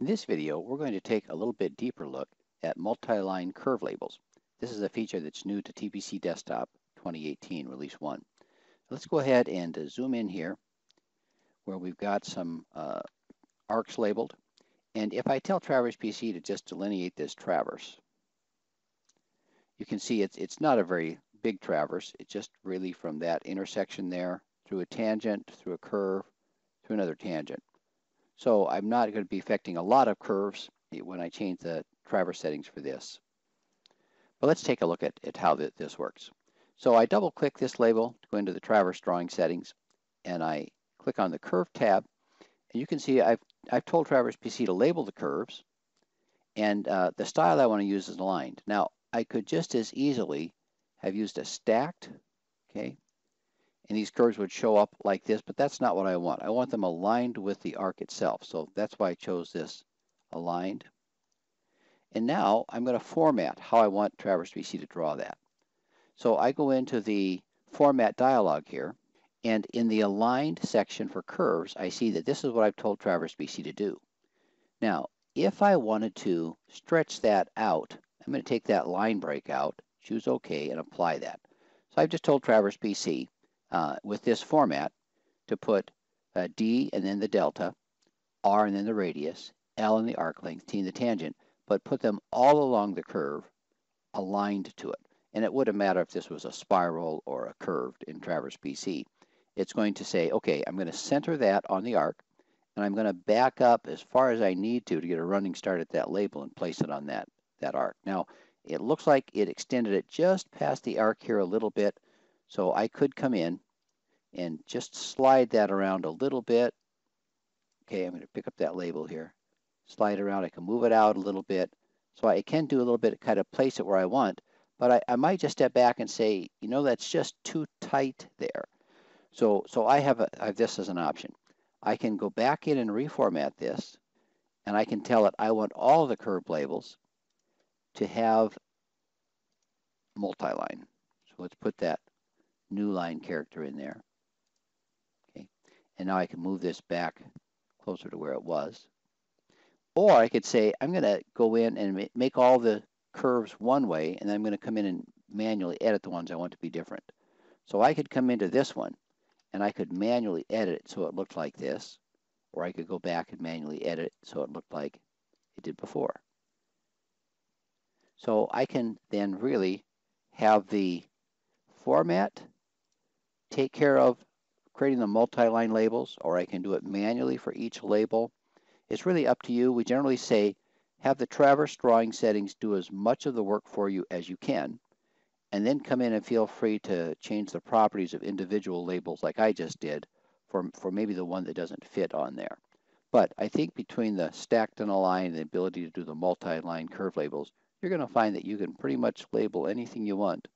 In this video, we're going to take a little bit deeper look at multi-line curve labels. This is a feature that's new to TPC Desktop 2018 Release 1. Let's go ahead and uh, zoom in here where we've got some uh, arcs labeled. And if I tell Traverse PC to just delineate this traverse, you can see it's, it's not a very big traverse. It's just really from that intersection there through a tangent, through a curve, through another tangent. So I'm not going to be affecting a lot of curves when I change the traverse settings for this. But let's take a look at, at how th this works. So I double click this label to go into the traverse drawing settings and I click on the curve tab and you can see I've, I've told Traverse PC to label the curves and uh, the style I want to use is aligned. Now I could just as easily have used a stacked, okay, and these curves would show up like this, but that's not what I want. I want them aligned with the arc itself. So that's why I chose this aligned. And now I'm going to format how I want Traverse PC to draw that. So I go into the format dialog here, and in the aligned section for curves, I see that this is what I've told Traverse PC to do. Now, if I wanted to stretch that out, I'm going to take that line break out, choose OK, and apply that. So I've just told Traverse PC uh, with this format to put uh, D and then the delta, R and then the radius, L and the arc length, T and the tangent, but put them all along the curve aligned to it. And it wouldn't matter if this was a spiral or a curved in Traverse PC. It's going to say, okay, I'm going to center that on the arc, and I'm going to back up as far as I need to to get a running start at that label and place it on that, that arc. Now, it looks like it extended it just past the arc here a little bit, so I could come in and just slide that around a little bit. Okay, I'm going to pick up that label here. Slide around. I can move it out a little bit. So I can do a little bit, kind of place it where I want. But I, I might just step back and say, you know, that's just too tight there. So, so I, have a, I have this as an option. I can go back in and reformat this, and I can tell it I want all the curve labels to have multi-line. So let's put that new line character in there. Okay, and now I can move this back closer to where it was. Or I could say, I'm going to go in and make all the curves one way, and I'm going to come in and manually edit the ones I want to be different. So I could come into this one, and I could manually edit it so it looked like this, or I could go back and manually edit it so it looked like it did before. So I can then really have the format take care of creating the multi-line labels, or I can do it manually for each label. It's really up to you. We generally say have the Traverse drawing settings do as much of the work for you as you can, and then come in and feel free to change the properties of individual labels like I just did for, for maybe the one that doesn't fit on there. But I think between the stacked and aligned and the ability to do the multi-line curve labels, you're going to find that you can pretty much label anything you want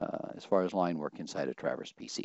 Uh, as far as line work inside of Traverse PC.